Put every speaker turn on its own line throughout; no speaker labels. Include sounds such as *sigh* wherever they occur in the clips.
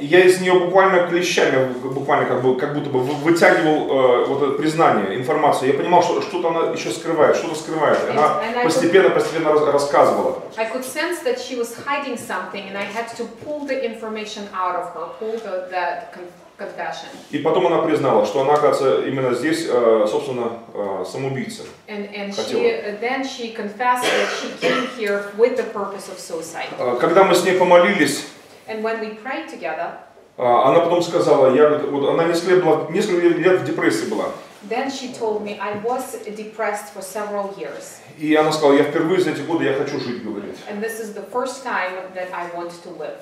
И я из нее буквально клещами, буквально как, бы, как будто бы вы- вытягивал э, вот это признание, информацию. Я понимал, что что-то она еще скрывает, что-то скрывает. Она
And
постепенно, постепенно рассказывала.
I could sense that she was hiding something, and I had to pull the information out of her, pull the, con- confession.
И потом она признала, что она, оказывается, именно здесь, э, собственно, э, самоубийца.
And, and
Хотела.
she, uh, then she confessed that she came here with the purpose of suicide.
Э, Когда мы с ней помолились,
And when we prayed together,
э, она потом сказала, я, говорит, вот она несколько лет, была, несколько лет в депрессии была.
then she told me I was depressed for several years.
И она сказала, я впервые за эти годы я хочу жить, говорит.
And this is the first time that I want to live.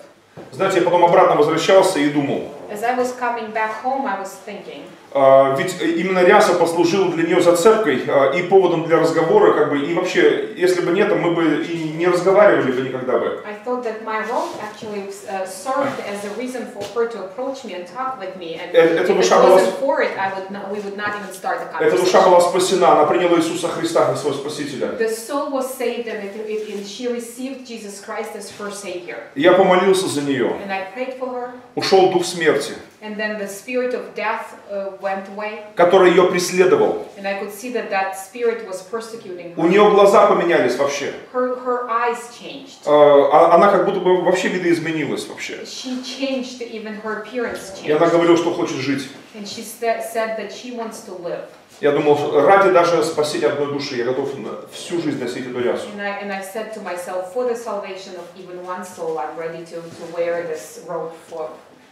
Знаете, я потом обратно возвращался и думал,
As I was coming back home, I was thinking,
А, Ведь именно ряса послужила для нее зацепкой а, и поводом для разговора, как бы, и вообще, если бы не это, мы бы и не разговаривали бы никогда бы.
I thought that my robe actually uh, served as a reason for her to approach me and talk with me. And
Э- эта душа была
for it, I would not, we would not even start the
Эта душа была спасена, она приняла Иисуса Христа как своего Спасителя.
The soul was saved and, it, it, and she received Jesus Christ as her Savior.
Я помолился за нее.
And I prayed for her,
Ушел дух смерти,
and then the spirit of death uh, went away,
который ее преследовал.
and I could see that that spirit was persecuting
У
her.
нее глаза поменялись вообще.
Her, her eyes changed.
А, Она как будто бы вообще видоизменилась вообще.
She changed, even her appearance
И она
changed.
говорила, что хочет жить.
And she sa- said that she wants to live.
Я думал, ради даже спасения одной души, я готов всю жизнь носить эту рясу.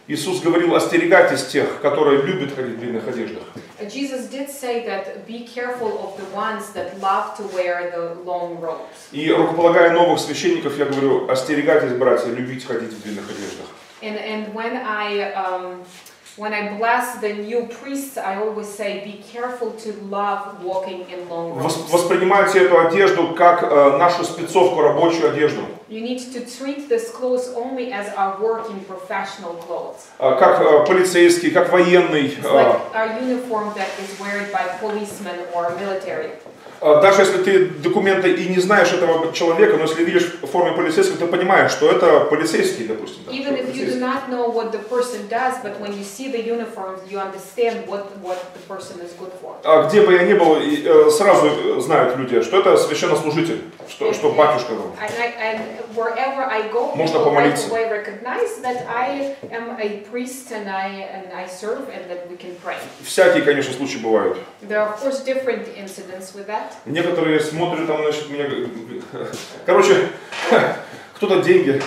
Иисус говорил, остерегайтесь тех, которые любят ходить в длинных одеждах.
Uh, Jesus did say that be careful of the ones that love to wear the long robes.
И рукополагая новых священников, я говорю, остерегайтесь, братья, любить ходить в длинных одеждах.
And, and when I um, when I bless the new priests, I always say, be careful to love walking in long
Вос-
robes.
Воспринимайте эту одежду как э, нашу спецовку, рабочую одежду.
You need to treat this clothes only as our working professional clothes.
Э, Как э, полицейский, как военный.
It's
э,
like our uniform that is worn by policemen or military.
Э, Даже если ты документы и не знаешь этого человека, но если видишь в форме полицейского, ты понимаешь, что это полицейский, допустим. да,
Even if you do not know what the person does, but when you see the uniforms, you understand what, what the person is good for.
А где бы я ни был, э, сразу знают люди, что это священнослужитель, что, что батюшка.
And, I, and wherever I go,
Можно
right
помолиться.
away recognize that I am a priest and I, and I serve and that we can pray.
Всякие, конечно, случаи бывают.
There are, of course, different incidents with that.
Некоторые смотрят там, значит, меня... Короче, кто-то деньги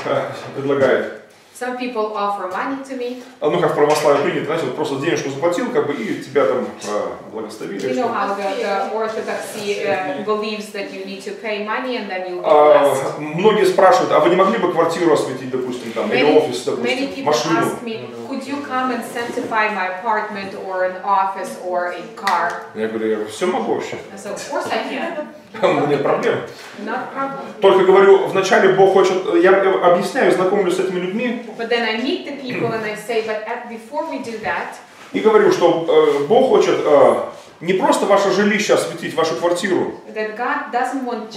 предлагает.
Some people offer money to me.
А, Ну, как в православии принято, знаете, вот просто денежку заплатил, как бы, и тебя там э, благословили.
You know how the, the Orthodoxy uh, believes that you need to pay money and then be
А, многие спрашивают, а вы не могли бы квартиру осветить, допустим, там, или
Many,
офис,
many
допустим,
people
машину?
ask me, could you come and sanctify my apartment or an office or a car?
Я говорю, я все могу вообще.
I said, of course I can,
Нет проблем.
not problem.
Только говорю, вначале Бог хочет, я объясняю, знакомлюсь с этими людьми,
But then I meet the people and I say, but before we do that,
и говорю, что э, Бог хочет э, не просто ваше жилище осветить, вашу квартиру,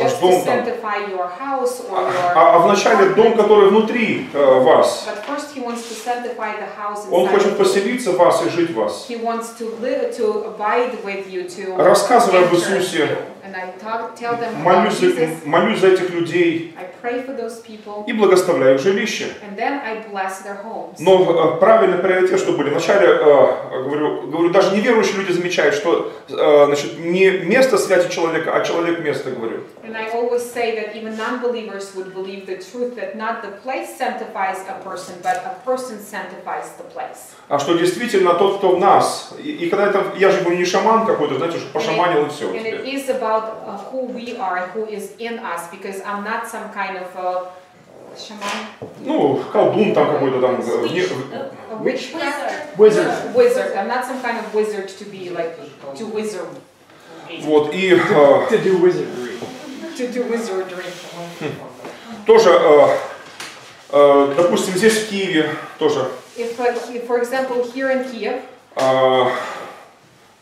Ваш дом там.
your
а, а вначале дом, который внутри э, вас. Он хочет поселиться в вас и жить в вас. Рассказывай об Иисусе. Молюсь, за- молюсь за этих людей и благословляю жилище. Но э, правильный приоритет, что были. Вначале, э, говорю, говорю, даже неверующие люди замечают, что э, значит, не место святи человека, а человек место, говорю.
And I always say that even non-believers would believe the truth that not the place sanctifies a person, but a person sanctifies the place.
А что действительно тот, кто в нас. И, и когда это, я же говорю, не шаман какой-то, знаете, что пошаманил и все.
And it is about uh, who we are and who is in us, because I'm not some kind of uh, shaman,
Ну, колдун там какой-то там. э, вне-
a witchcraft,
Wizard.
wizard. I'm not some kind of wizard to be like to wizard,
Вот, и э,
to do wizardry.
To do wizardry.
тоже, э, э, допустим, здесь в Киеве тоже
If, uh, for example, here in Kiev,
э,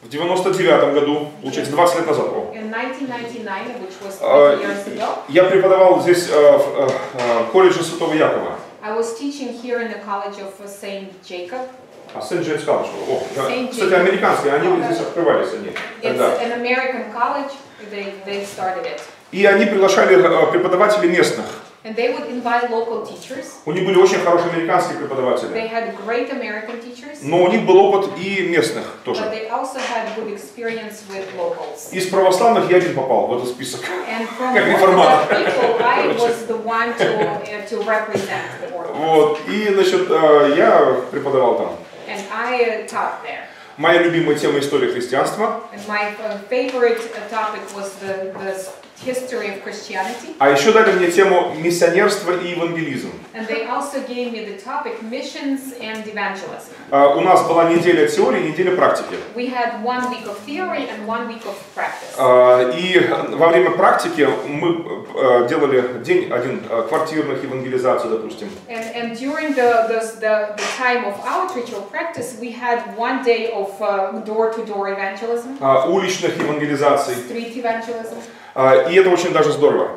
в 99 году, получается, 20 лет назад, о,
in 1999, which was
Uh,
20 years ago,
я преподавал здесь э, в э, э, колледже Святого Якова.
I was teaching here in the College of St. Jacob.
А Сент Джеймс Колледж. О, да.
Saint
Кстати, американские, они здесь открывались они
It's an American college. They, they started it.
И они приглашали э, преподавателей местных.
And they would invite local teachers.
У них были очень хорошие американские преподаватели.
They had great American teachers,
Но у них был опыт и местных
but
тоже.
they also had good experience with locals.
Из православных я один попал в этот список.
And from
Как реформатор.
people, I was the one to, uh, to represent the.
Вот. И, значит, э, я преподавал там.
And I uh, taught there.
Моя любимая тема история христианства.
And my favorite topic was the, the history of Christianity.
А еще дали мне тему миссионерство и евангелизм.
And they also gave me the topic missions and evangelism.
А, У нас была неделя теории, неделя практики.
We had one week of theory and one week of practice.
А, И во время практики мы э, делали день один э, квартирных евангелизаций, допустим.
And, and during the, the, the, the time of outreach or practice, we had one day of uh, door-to-door evangelism,
а, уличных евангелизаций.
street evangelism,
А, И это очень даже здорово.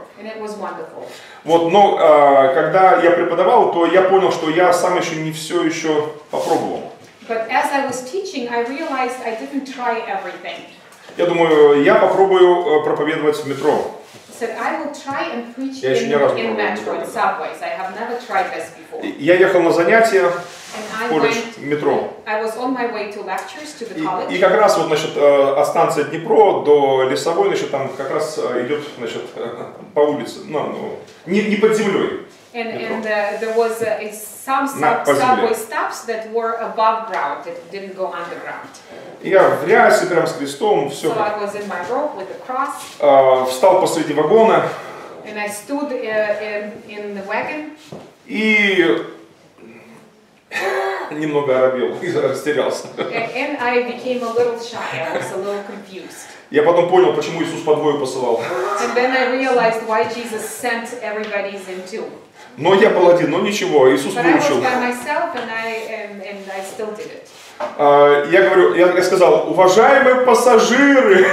Вот, но а, когда я преподавал, то я понял, что я сам еще не все еще попробовал.
But as I was teaching, I realized I didn't try everything.
Я думаю, я попробую э, проповедовать в метро. Я еще ни разу
in metro,
пробовал.
in subways. I have never tried this before.
И Я ехал на занятия в колледж в метро.
I was on my way to lectures to the
И,
college.
и как раз вот, значит, э, от станции Днепро до Лесовой, значит, там как раз э, идет, значит, *laughs* по улице, ну, ну, не, не под землей.
And,
Metro.
and uh, there was uh, a- some
На-
sub-
по земле.
subway stops that were above ground, that didn't go underground.
И Я в рясе, прям с крестом, все.
So I was in my robe with a cross,
встал посреди вагона
and I stood uh, in, in the wagon,
и немного оробел *laughs* и растерялся.
a- and I became a little shy. I was a little confused.
Я потом понял, почему Иисус по двое посылал.
And then I realized why Jesus sent everybody's in two.
Но я был один, но ничего, Иисус
But it.
А, Я говорю, я я сказал, уважаемые пассажиры.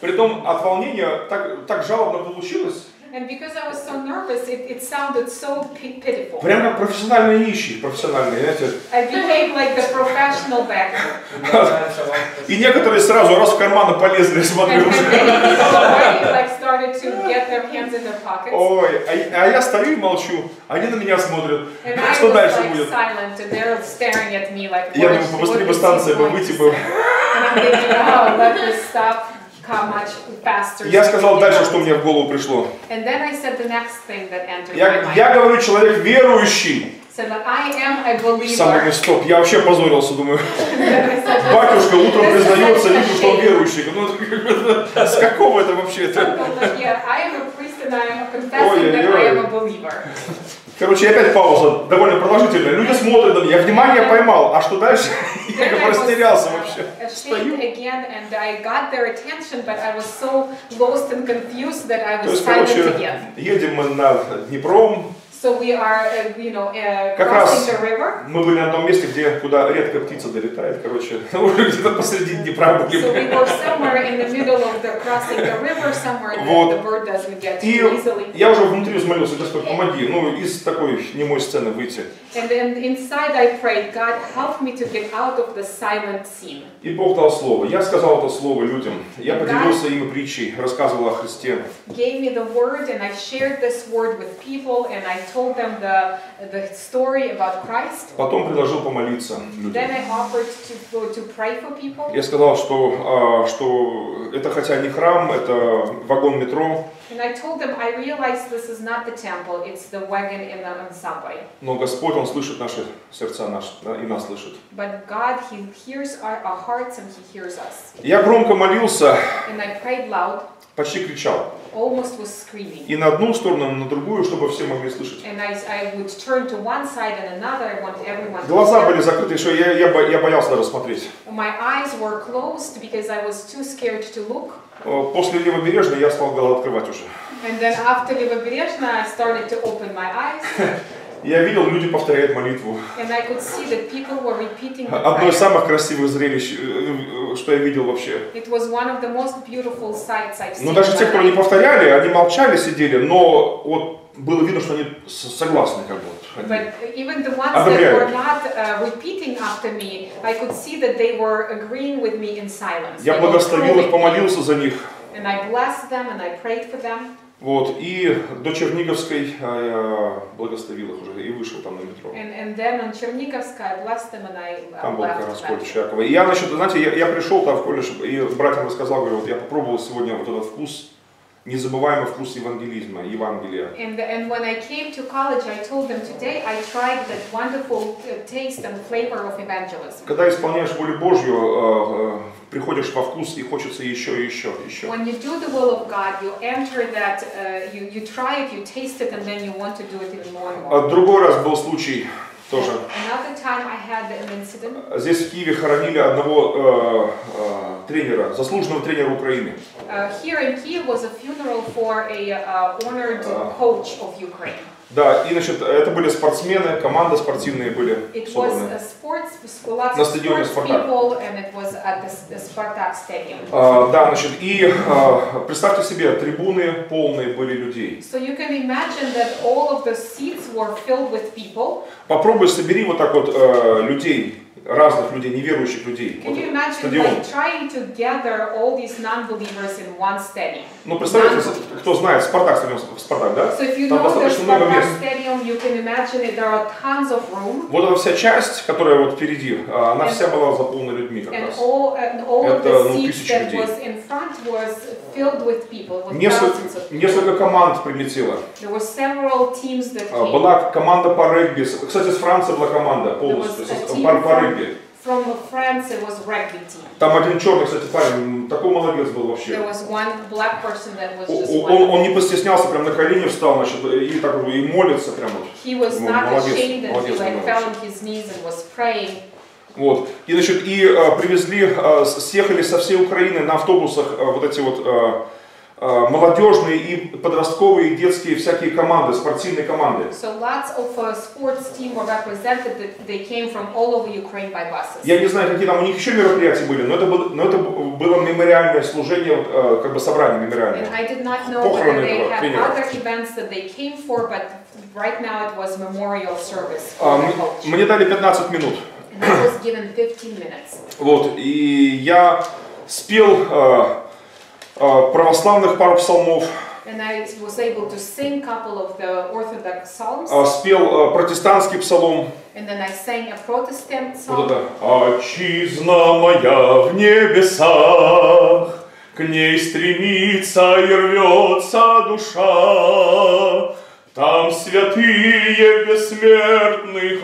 Притом от волнения так, так жалобно получилось,
And because I was so nervous, it, it sounded so pi- pitiful.
прям как профессиональные нищие, профессиональные, знаете.
I became like the professional beggar. *laughs*
И некоторые сразу раз в карманы полезли, смотрю
and like started to get their hands in their pockets.
Ой, а, а я стою и молчу, они на меня смотрят.
And I
Что
was
дальше
like
будет?
silent, and they're staring at me like,
Я думаю, побыстрее бы станция бы выйти бы.
Oh.
Я сказал дальше, что мне в голову пришло.
I
Я, я говорю, человек верующий.
I am a believer.
Самый стоп. Я вообще позорился, думаю. *laughs* Батюшка утром признается, видно, что он верующий. Ну, с какого это вообще? Это? Короче, опять пауза, довольно продолжительная. Люди смотрят на меня, я внимание поймал. А что дальше? *laughs* Я как растерялся вообще. Стою.
so
То есть, короче, едем мы над Днепром.
So we are, uh, you know, uh,
Как
crossing
раз
the river.
мы были на том месте, где, куда редко птица долетает. Короче, уже где-то посреди Днепра
So we
были.
were somewhere in the middle of the crossing the river, somewhere that
Вот.
the bird doesn't get
И
easily.
я уже внутри взмолился, Господь, помоги, ну, из такой немой сцены выйти.
And then inside I prayed, God, help me to get out of the silent scene.
И Бог дал слово. Я сказал это слово людям. Я поделился ими притчей, рассказывал о Христе.
Gave me the word, and I shared this word with people, and I told them the, the story about Christ.
Потом предложил помолиться людям.
Then I offered to, to pray for people.
Я сказал, что, а, что это хотя не храм, это вагон метро,
And I told them, I realize this is not the temple, it's the wagon in the subway.
но Господь, Он слышит наши сердца наши, да, и нас слышит.
But God, He hears our, our hearts and He hears us.
Я громко молился,
And I prayed loud,
почти кричал.
almost was screaming.
И на одну сторону, на другую, чтобы все могли слышать.
And I, I would turn to one side and another, I want everyone
Глаза были закрыты, что я, я, я боялся даже смотреть.
My eyes were closed because I was too scared to look.
Э, После левобережной я стал голову открывать уже.
And then after Levobережная, I started to open my eyes.
Я видел, люди повторяют молитву.
And I could see that people were repeating the
Одно из самых красивых зрелищ, э, э, что я видел вообще.
It was one of the most beautiful sights I've seen.
Но даже те, кто не повторяли, они молчали, сидели, но вот было видно, что они согласны как бы.
But even the ones
Одобряют.
that were not uh, repeating after me, I could see that they were agreeing with me in silence.
Я благословил их, помолился за них.
And I blessed them and I prayed for them.
Вот, и до Черниговской э, благословил их уже и вышел там на метро.
And, and then on Chernikovska, I blessed them and I uh,
Там был как раз колледж. Якова. И я, значит, знаете, я, я пришел там в колледж и братьям рассказал, говорю, вот я попробовал сегодня вот этот вкус, незабываемый вкус евангелизма, Евангелия.
And, and when I came to college, I told them today I tried that wonderful uh, taste and flavor of evangelism.
Когда исполняешь волю Божью, э, э, приходишь во вкус и хочется еще, еще, еще.
When you do the will of God, you enter that, uh, you, you try it, you taste it, and then you want to do it even more and more.
А Другой раз был случай тоже. Здесь в Киеве хоронили одного э, э, тренера, заслуженного тренера Украины.
Uh, here in Kiev was a funeral for a uh, honored
Ah.
coach of Ukraine.
Да, и значит, это были спортсмены, команды спортивные были собраны.
sports,
На стадионе «Спартак». А, да, значит, и а, представьте себе, трибуны полные были людей.
So you can imagine that all of the seats were filled with people.
Попробуй собери вот так вот э, людей, разных людей, неверующих людей.
Can you
стадион.
like trying to gather all these non-believers in one stadium?
Ну, представляете, кто знает, Спартак, стадион, Спартак, да?
So if you
Там
know
достаточно много мест.
Stadium, you can imagine it, there are tons of room.
Вот эта вся часть, которая вот впереди, а, она вся была заполнена людьми как
And
раз.
all, and all of
Это, ну, тысячи людей.
was in front was filled with people, with
Несколько,
thousands of people.
несколько команд прилетело.
There were several teams that
А,
came.
Была команда по регби. Кстати, с Франции была команда полностью, по,
from,
регби.
from France, it was rugby team.
Там один черный, кстати, парень, такой молодец был вообще.
There was one black person that was just
Он, он не постеснялся, прям на колени встал, значит, и так и молится прям вот.
He was
Ну,
not
молодец,
ashamed and he
молодец,
like
молодец.
fell on his knees and was praying.
Вот. И, значит, и э, привезли, с- съехали со всей Украины на автобусах э, вот эти вот э, молодежные и подростковые, и детские всякие команды, спортивные команды.
So lots of uh, sports team were represented. That they came from all over Ukraine by buses.
Я не знаю, какие там у них еще мероприятия были, но это, было, но это было мемориальное служение, вот, э, как бы собрание мемориальное.
And I did not know
Похороны
whether they
этого
had
тренера.
other events that they came for, but right now it was memorial service
А, мне дали 15 минут.
And I was given 15 minutes.
Вот, и я спел э, э, православных пару псалмов,
And I was able to sing couple of the Orthodox psalms.
э, спел э, протестантский псалом.
And then I sang a Protestant
Вот
song.
это. Отчизна моя в небесах, к ней стремится и рвется душа. Там святые в бессмертных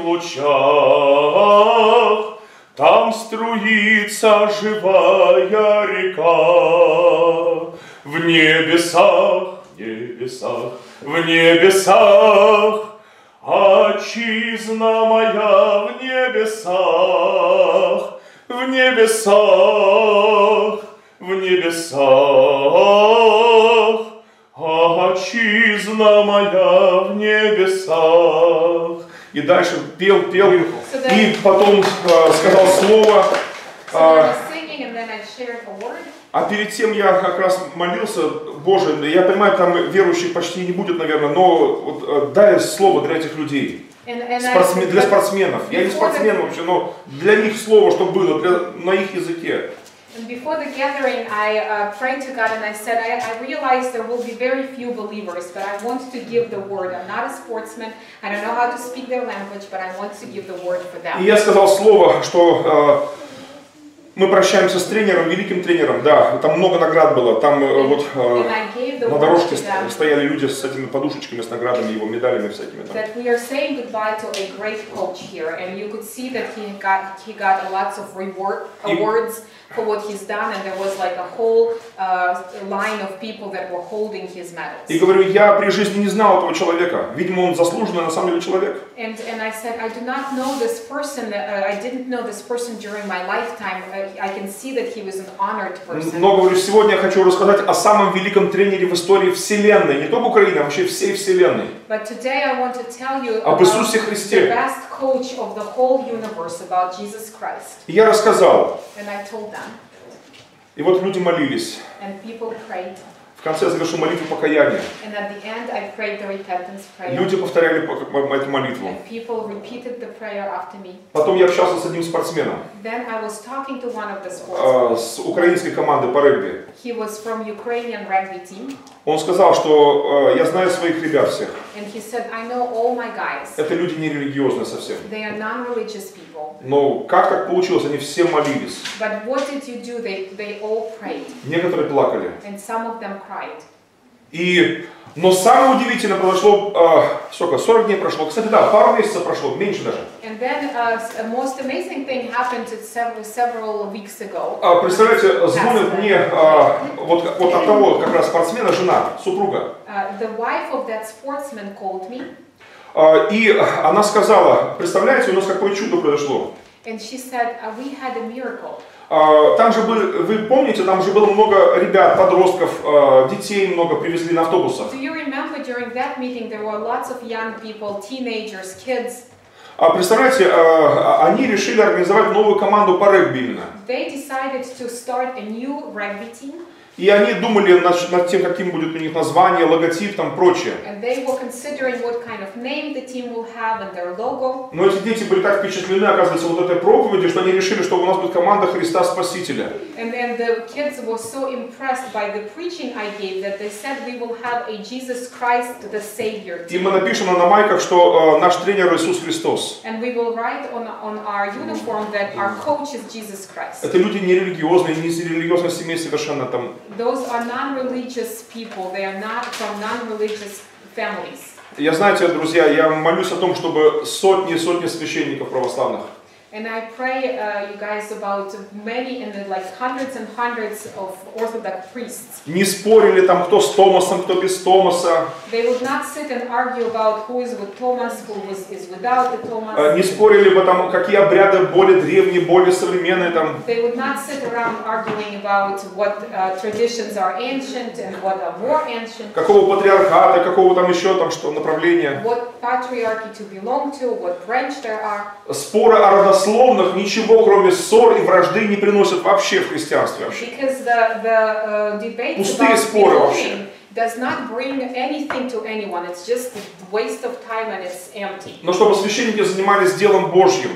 лучах, там струится живая река. В небесах, в небесах, в небесах, Отчизна моя в небесах, в небесах, в небесах, Отчизна моя в небесах. И дальше пел, пел, и потом э, сказал слово. Э,
word.
а перед тем я как раз молился, Боже, я понимаю, там верующих почти не будет, наверное, но вот, э, дай слово для этих людей. Спортсмен- для спортсменов. Я не спортсмен вообще, но для них слово, что было, для, на их языке.
and before the gathering, I uh, prayed to God and I said, I, I realize there will be very few believers, but I want to give the word. I'm not a sportsman. I don't know how to speak their language, but I want to give the word for
И
them.
я сказал слово, что э, мы прощаемся с тренером, великим тренером, да, там много наград было, там э, вот э,
And I gave the
на
word
дорожке
to them
стояли люди с этими подушечками, с наградами, его медалями всякими там.
that we are saying goodbye to a great coach here, and you could see that he got he got lots of reward
И-
awards И for what he's done, and there was like a whole uh, line of people that were holding his medals.
И говорю, я при жизни не знал этого человека. Видимо, он заслуженный на самом деле человек.
And, and I said, I do not know this person, uh, I didn't know this person during my lifetime. Uh, I can see that he was an honored person.
Но говорю, сегодня я хочу рассказать о самом великом тренере в истории Вселенной. Не только Украины, а вообще всей Вселенной.
But today I want to tell you
Об
about
Иисусе Христе.
the best coach of the whole universe, about Jesus Christ.
И я рассказал.
And I told them,
И вот люди молились.
and people prayed.
В конце я завершил молитву покаяния. Люди повторяли эту молитву. Потом я общался с одним спортсменом э, с украинской команды по регби. Он сказал, что э, я знаю своих ребят всех. Это люди совсем.
Are non-religious people.
Но как так получилось? Они все молились. Некоторые плакали.
And some of them cried.
И, но самое удивительное произошло, э, сколько, 40 дней прошло. Кстати, да, пару месяцев прошло, меньше даже.
And then uh, a most amazing thing happened several, several weeks ago.
А, представляете, звонит мне а, вот, вот от того как раз спортсмена жена, супруга.
Uh, the wife of that sportsman called me
А, и она сказала, представляете, у нас какое чудо произошло.
and she said, uh, We had a miracle.
А, Там же были, вы помните, там же было много ребят, подростков, а, детей много привезли на автобусах.
Do you remember during that meeting there were lots of young people, teenagers, kids?
А представляете, а, они решили организовать новую команду по регби именно.
They decided to start a new rugby team
И они думали над, над тем, каким будет у них название, логотип, там прочее.
kind of.
Но эти дети были так впечатлены, оказывается, вот этой проповедью, что они решили, что у нас будет команда Христа Спасителя. И мы напишем на майках, что э, наш тренер Иисус Христос. Это люди не религиозные, не из религиозных семей совершенно там.
Those are non-religious people. They are not from non-religious families.
Я, знаете, друзья, я молюсь о том, чтобы сотни и сотни священников православных,
And I pray, uh, you guys, about many and like hundreds and hundreds of Orthodox priests.
не спорили там, кто с Томасом, кто без Томаса,
They would not sit and argue about who is with Thomas, who is, is without the
э,
Thomas.
не спорили бы там, какие обряды более древние, более современные там.
They would not sit around arguing about what uh, traditions are ancient and what are more ancient,
Какого патриархата, какого там еще там что направления.
what patriarchy to belong to, what branch there are.
Споры о родословных ничего, кроме ссор и вражды, не приносят вообще в христианстве вообще.
Because the, the uh,
Пустые споры вообще.
does not bring anything to anyone. It's just waste of time and it's empty.
Но чтобы священники занимались делом Божьим.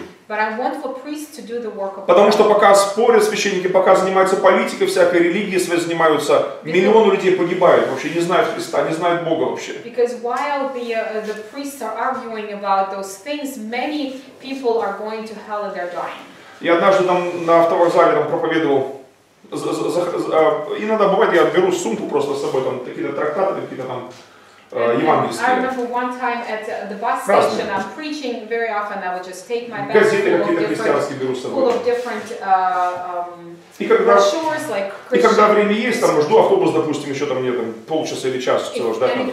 Потому что пока спорят священники, пока занимаются политикой, всякой религией своей занимаются, миллионы людей погибают, вообще не знают Христа, не знают Бога вообще.
Because while the, uh, the priests are arguing about those things, many people are going to hell and they're dying.
Я однажды там на автовокзале там проповедовал, за- за- за- иногда бывает, я беру сумку просто с собой, там какие-то трактаты, какие-то там э,
And- and I
евангельские,
remember one time at uh, the bus
Разные.
station, I'm preaching very often. I would just take my bag
газеты
full of
какие-то
different,
христианские беру с
full
собой.
of different uh, um,
И когда,
like
и когда время есть, там жду автобус, допустим, еще там мне там полчаса или час целого ждать надо.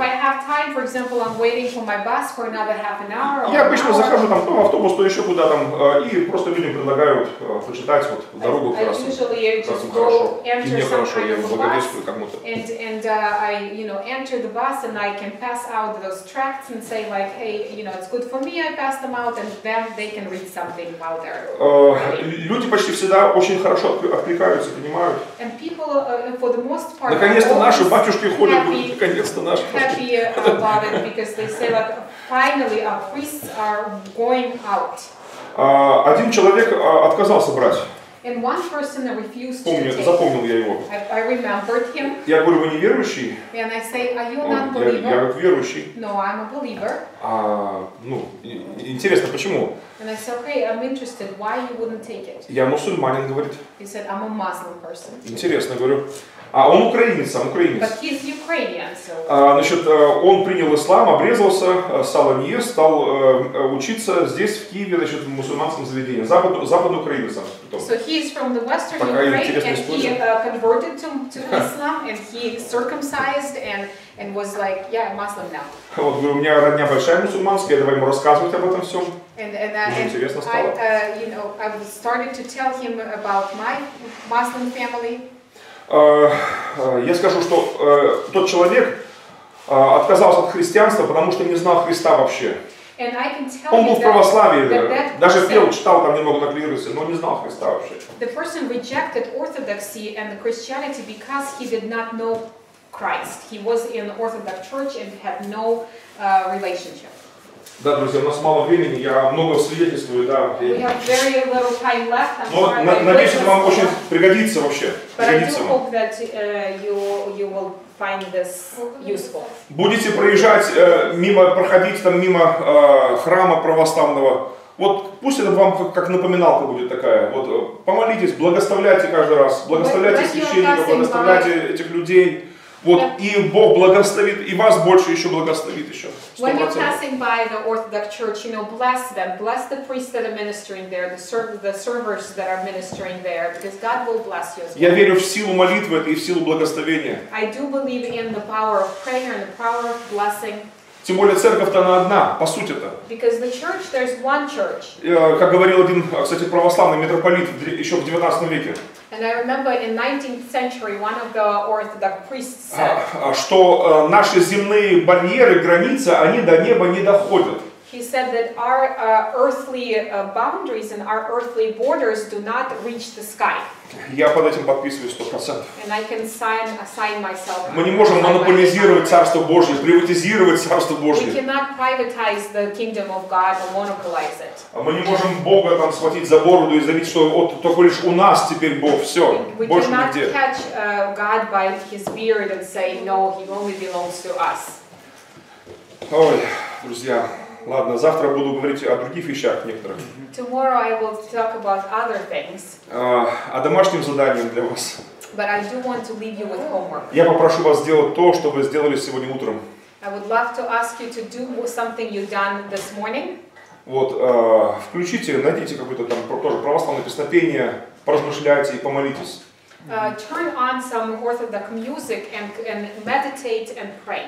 Я обычно захожу там то в автобус, то еще куда там, э, и просто людям предлагаю э, почитать вот дорогу как раз. хорошо. И мне хорошо, я благодействую кому-то.
and and uh, I you know enter the bus and I can pass out those tracts and say like hey you know it's good for me I pass them out and then they can read something while they're
Э, Люди почти всегда очень хорошо отклик- откликаются, понимают.
uh,
Наконец-то наши батюшки ходят, наконец-то наши
like
А, Один человек а, отказался брать.
And one person refused to
Помню,
take
запомнил я его.
I, I remembered him
Я говорю, вы не верующий?
and I say are you
Он, я, я говорю, верующий.
no I'm a believer
А, ну, интересно, почему?
And I said, okay, I'm interested. Why you wouldn't take it?
Я мусульманин, говорит.
He said, I'm a Muslim person.
Интересно, говорю. А он украинец, сам украинец.
But he's Ukrainian, so
А, Значит, э, он принял ислам, обрезался, э, сало не стал э, учиться здесь, в Киеве, значит, в мусульманском заведении. Запад, Западный
So he is from the western
Такая
Ukraine and he uh, converted to, to Islam and he circumcised and, and was like, yeah, I'm Muslim now.
Вот, у меня родня большая мусульманская, я давай ему рассказывать об этом всем.
And, and, uh,
Уже
I, uh, you know, I started to tell him about my Muslim family.
Э, э, Я скажу, что э, тот человек э, отказался от христианства, потому что не знал Христа вообще.
And I can tell
Он был
you
в православии, э, даже пел, читал там немного на клиросе, но не знал Христа вообще.
the person rejected orthodoxy and Christianity because he did not know Christ. He was in Orthodox church and had no uh, relationship.
Да, друзья, у нас мало времени, я много свидетельствую, да.
We have very little time left. I'm
Но надеюсь, это вам очень пригодится вообще.
But I do
Пригодится вам.
Find this useful.
Будете проезжать э, мимо, проходить там мимо э, храма православного. Вот пусть это вам как, как напоминалка будет такая. Вот э, помолитесь, благословляйте каждый раз, благословляйте
passing
благословляйте этих людей. Вот и Бог благословит, и вас больше еще благословит еще. Сто
When you're passing by the Orthodox church, you know, bless them, bless the priests that are ministering there, the, serv- the servers that are ministering there, because God will bless you as well.
Я верю в силу молитвы и в силу благословения.
I do believe in the power of prayer and the power of blessing,
Тем более церковь-то она одна, по сути-то. Э, Как говорил один, э, кстати, православный митрополит еще в 19 веке,
And I remember in 19th century, one of the Orthodox priests said,
а, а, что э, наши земные барьеры, границы, они до неба не доходят.
He said that our uh, earthly uh, boundaries and our earthly borders do not reach the sky.
Я под этим подписываюсь сто процентов.
And I can sign, assign myself.
Мы не можем монополизировать. Царство Божье, приватизировать Царство
We
Божье.
cannot privatize the kingdom of God or monopolize it.
А Мы не можем Бога там схватить за бороду и заявить, что вот только лишь у нас теперь Бог, все,
We
больше
cannot
нигде.
catch uh, God by his beard and say, no, he only belongs to us.
Ой, друзья, ладно, завтра буду говорить о других вещах некоторых.
Tomorrow I will talk about other things,
А, О домашнем задании для вас.
but I do want to leave you with homework.
Я попрошу вас сделать то, что вы сделали сегодня утром.
I would love to ask you to do something you've done this morning.
Вот, э, включите, найдите какое-то там тоже православное песнопение, поразмышляйте и помолитесь.
Uh, turn on some Orthodox music and, and meditate and pray.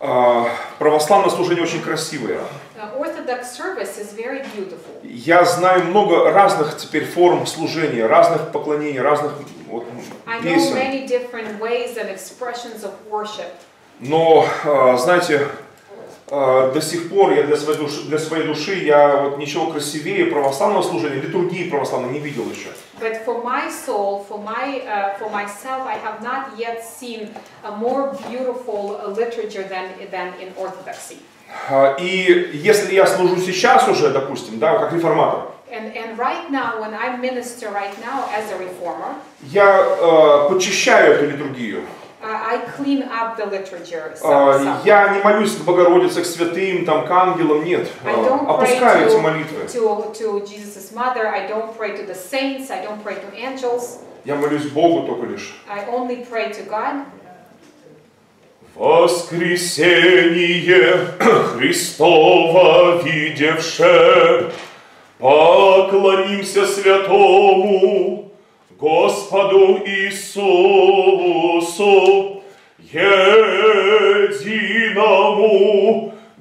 А, православное служение очень красивое.
Uh.
Я знаю много разных теперь форм служения, разных поклонений, разных вот, песен. Но, э, знаете, до сих пор я для своей, души, для своей души я вот ничего красивее православного служения, литургии православной не видел еще.
But for my soul, for my uh, for myself, I have not yet seen a more beautiful uh, literature than than in Orthodoxy.
А, И если я служу сейчас уже, допустим, да, как реформатор,
And and right now, when I minister right now as a reformer,
я э, почищаю эту литургию.
I clean up the literature. some-
А,
some.
Я не молюсь к Богородице, к святым, там, к ангелам, нет. А, Опускаю эти молитвы.
to, to Jesus' mother. I don't pray to the saints. I don't pray to angels.
Я молюсь Богу только лишь.
I only pray to God.
Воскресение Христово видевше, поклонимся святому Господу Иисусу, единому,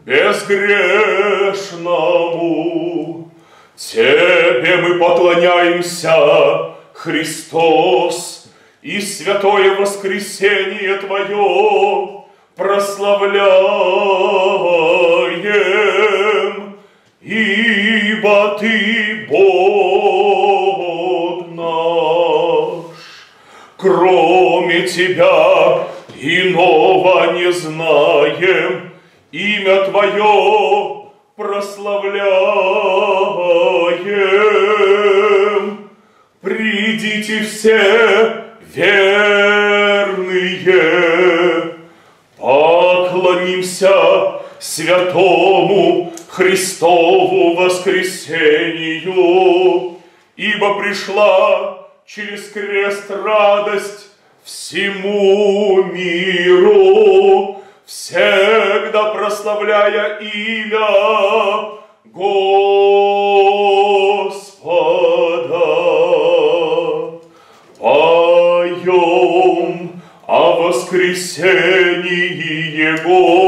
безгрешному. Тебе мы поклоняемся, Христос, и святое воскресение Твое прославляем, ибо Ты Бог Кроме Тебя иного не знаем, имя Твое прославляем. Придите все верные, поклонимся святому Христову воскресению, ибо пришла через крест радость всему миру, всегда прославляя имя Господа. Поем о воскресении Его,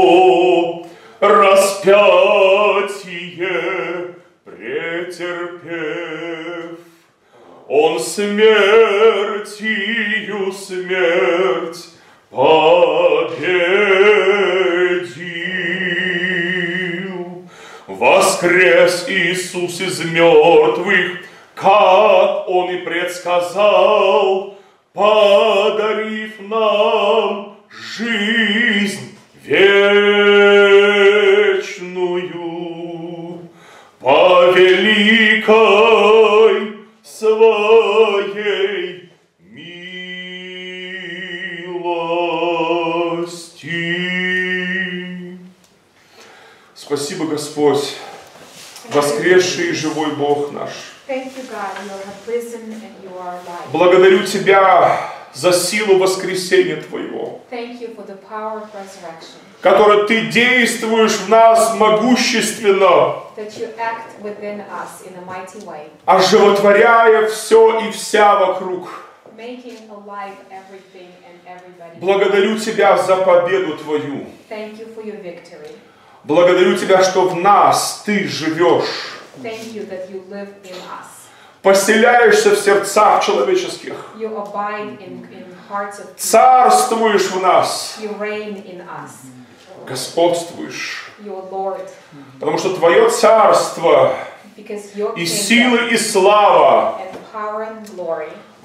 Тебя за силу воскресения Твоего, которой Ты действуешь в нас могущественно, оживотворяя все и вся вокруг. Благодарю Тебя за победу Твою. Благодарю Тебя, что в нас Ты живешь,
Thank you that you live in us.
Поселяешься в сердцах человеческих, царствуешь в нас, господствуешь. Потому что Твое царство и сила и слава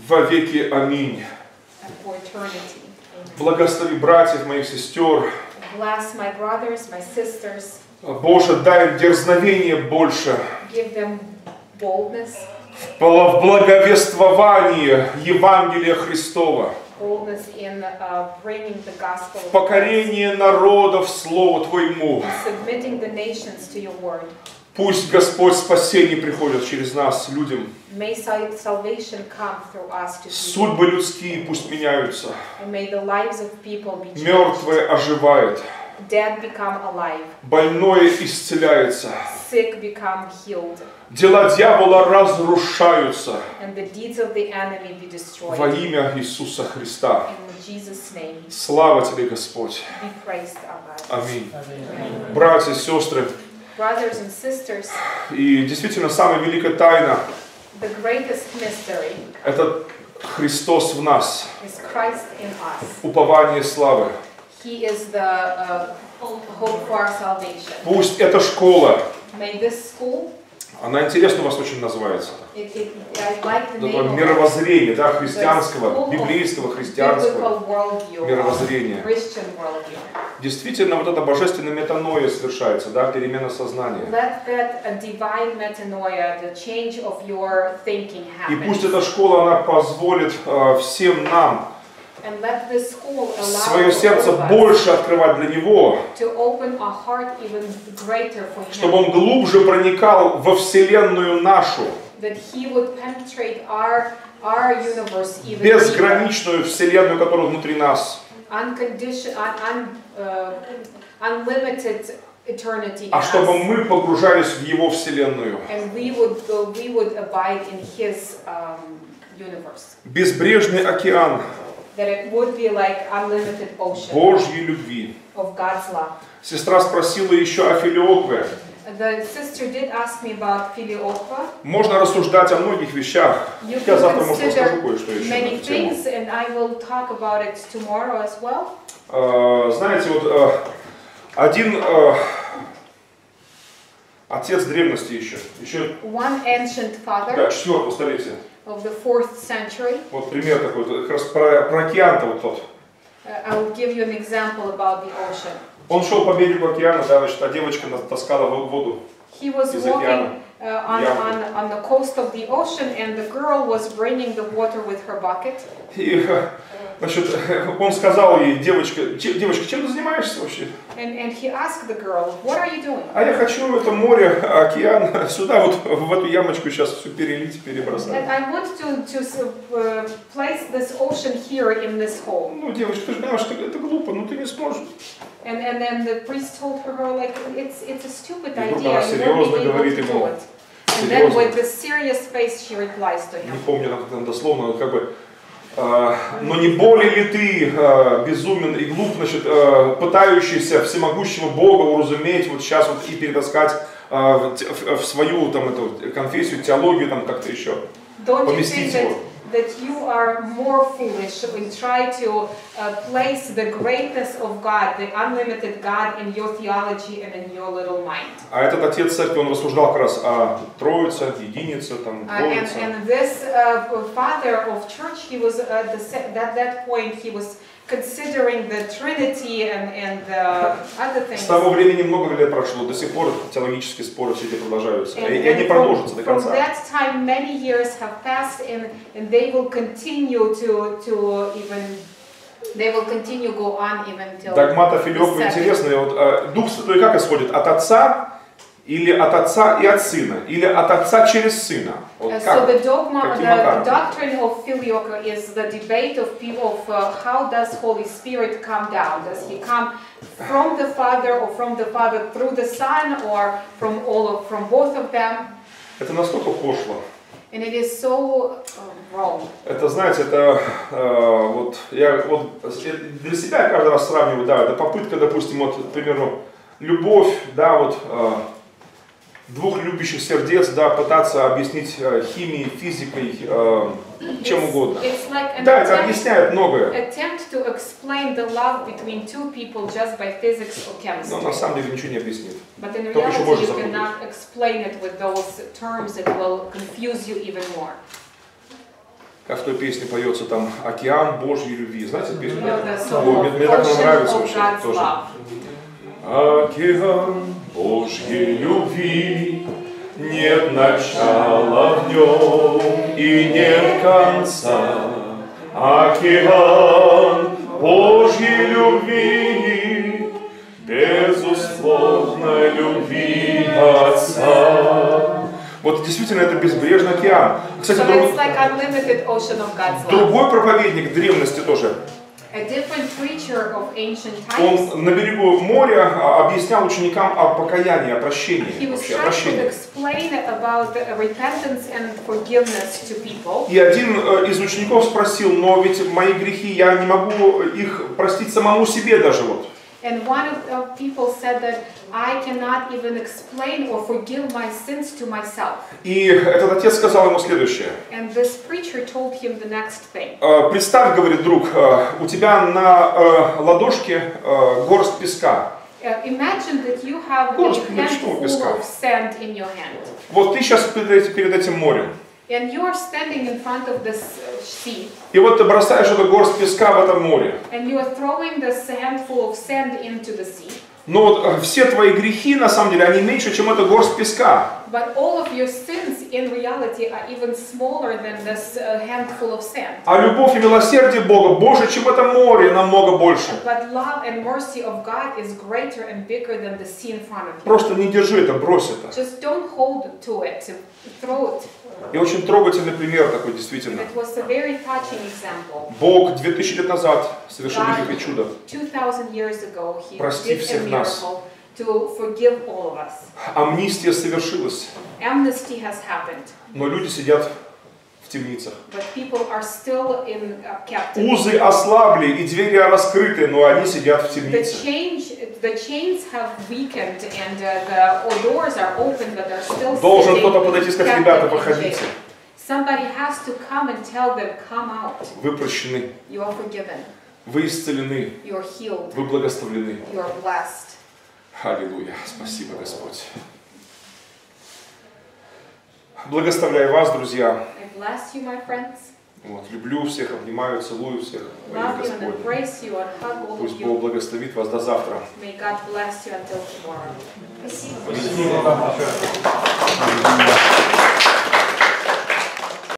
во веки. Аминь. Благослови братьев моих сестер.
Bless my brothers, my sisters.
Боже, дай им дерзновение больше
Give them boldness,
в благовествовании Евангелия Христова,
in uh,
в покорении народов Слову Твоему. Пусть Господь спасение приходит через нас, людям. Судьбы людские пусть меняются.
and may Dead become alive,
Больное исцеляется.
sick become healed,
Дела дьявола разрушаются
and the deeds of the enemy be destroyed.
во имя Иисуса Христа.
In Jesus' name,
Слава Тебе, Господь.
be praised, God.
Аминь. Братья, сестры,
Brothers and sisters,
и действительно самая великая тайна
the greatest mystery –
это Христос в нас,
is Christ in us.
упование славы.
He is the uh, hope for our salvation.
Пусть эта школа,
May this school,
она интересно у вас очень называется,
it, like
такое мировоззрение, да, христианского, библейского, христианского мировоззрения. Действительно, вот это божественное метаноя совершается, да, перемена сознания.
Let that uh, divine metanoia, the change of your thinking
И пусть эта школа, она позволит э, всем нам свое сердце больше открывать для Него, чтобы. Он глубже проникал во Вселенную нашу, безграничную Вселенную, которая внутри нас,
uh,
а чтобы мы погружались в Его Вселенную.
uh, um.
Безбрежный океан
That it would be like unlimited ocean
Божьей любви.
of God's love.
Сестра спросила еще о филиокве.
The sister did ask me about filioque.
Можно рассуждать о многих вещах.
You
Я завтра, может, расскажу
consider
кое-что еще
many things, and I will talk about it tomorrow as well.
Э, Знаете, вот э, один э, отец древности еще, еще
One ancient
да,
father
4 столетия.
Of the fourth century.
Вот пример такой, как раз про, про океан-то вот тот.
Uh, I will give you an example about the ocean.
Он шел по берегу океана, да, значит, а девочка таскала воду.
He was
Из
walking
океана.
Uh, on, on, on the coast of the ocean, and the girl was bringing the water with her bucket.
И, э, значит, он сказал ей, девочка, «Че- девочка, чем ты занимаешься вообще?
And, and he asked the girl, what are you doing?
А я хочу это море, океан, сюда вот в эту ямочку сейчас все перелить, перебросать.
And I want to, to uh, place this ocean here in this hole.
Ну, девочка, ты же понимаешь, это глупо, ну ты не сможешь.
And, and then the priest told her, like, it's, it's a stupid
И
idea,
она
you won't
серьезно говорит ему, серьезно.
with the serious face she replies to
Не помню там, там дословно, как бы, а, но не более ли ты а, безумен и глуп, значит, а, пытающийся всемогущего Бога уразуметь вот сейчас вот и перетаскать в, свою там эту конфессию, теологию там как-то еще. Поместить его.
that you are more foolish and try to uh, place the greatness of God, the unlimited God, in your theology and in your little mind?
А этот отец церкви, он рассуждал как раз о Троице, Единице, там,
Uh, and,
Троице.
and this uh, father of church, he was uh, the, se- at that point he was considering the Trinity and, and the other things.
С того времени много лет прошло, до сих пор теологические споры все эти продолжаются.
And,
И и они продолжатся до
from, from
конца.
that time, many years have passed, and, and they will continue to, to even, they will continue go on even till.
Догмата Филиппа
Десятый.
интересный. Вот, э, Дух Святой как исходит? От Отца или от Отца и от Сына? Или от Отца через Сына? Вот
Uh, so
как?
the dogma,
Каким
the, the
макаром?
doctrine of filioque is the debate of people of uh, how does Holy Spirit come down? Does he come from the Father or from the Father through the Son or from all of, from both of them?
Это настолько пошло.
And it is so uh, wrong.
Это, знаете, это э, вот я вот для себя каждый раз сравниваю, да, это попытка, допустим, вот, к примеру, любовь, да, вот э, двух любящих сердец, да, пытаться объяснить э, химией, физикой, э, чем
It's-
угодно.
It's like
Да, это объясняет многое, но на самом деле ничего не объяснит.
But
Только еще больше
more.
Как в той песне поется там «Океан Божьей любви». Знаете эту песню?
Song
мне, так она нравится вообще тоже. Океан Божьей любви, нет начала в нем и нет конца. Океан Божьей любви, безусловной любви Отца. Вот действительно это безбрежный океан. Кстати,
So
друг-
like
другой проповедник древности тоже Он на берегу моря а, объяснял ученикам о покаянии, о прощении, вообще о прощении. И один э, из учеников спросил, но ведь мои грехи, я не могу их простить самому себе даже вот.
And one of the people said that I cannot even explain or forgive my sins to myself.
И этот отец сказал ему следующее.
And this preacher told him the next thing.
«Э, Представь, говорит друг, э, у тебя на э, ладошке э, горсть песка.
Uh, imagine that you have a
Горсть морского
handful of sand in your hand.
Вот ты сейчас перед, перед этим морем.
And you're standing in front of this uh, sea.
И вот ты бросаешь эту горсть песка в этом море.
And you are throwing this handful of sand into the sea.
Но вот э, все твои грехи, на самом деле, они меньше, чем эта горсть песка.
But all of your sins in reality are even smaller than this uh, handful of sand.
А любовь и милосердие Бога больше, чем это море, намного больше.
But love and mercy of God is greater and bigger than the sea in front of you.
Просто не держи это, брось это.
Just don't hold to it, throw it.
И очень трогательный пример такой, действительно. Бог 2000 лет назад совершил великое чудо.
2,000 years ago, He
Прости всех нас.
miracle to forgive all of us.
Амнистия совершилась,
Amnesty has happened,
но люди сидят в темницах.
but people are still in uh, captivity.
Узы ослабли и двери раскрыты, но они сидят в
The
темнице.
change, the chains have weakened and uh, the doors are open, but they're still
Должен кто-то подойти и сказать, ребята, выходите.
Somebody has to come and tell them, come out.
Вы прощены,
You are forgiven.
вы исцелены,
You are healed.
вы благословлены.
You are blessed.
Аллилуйя. Спасибо, Господь. Благословляю вас, друзья.
I bless you, my friends.
Вот, люблю всех, обнимаю, целую всех. во имя Господне. Пусть Бог благословит вас до завтра.
Спасибо большое.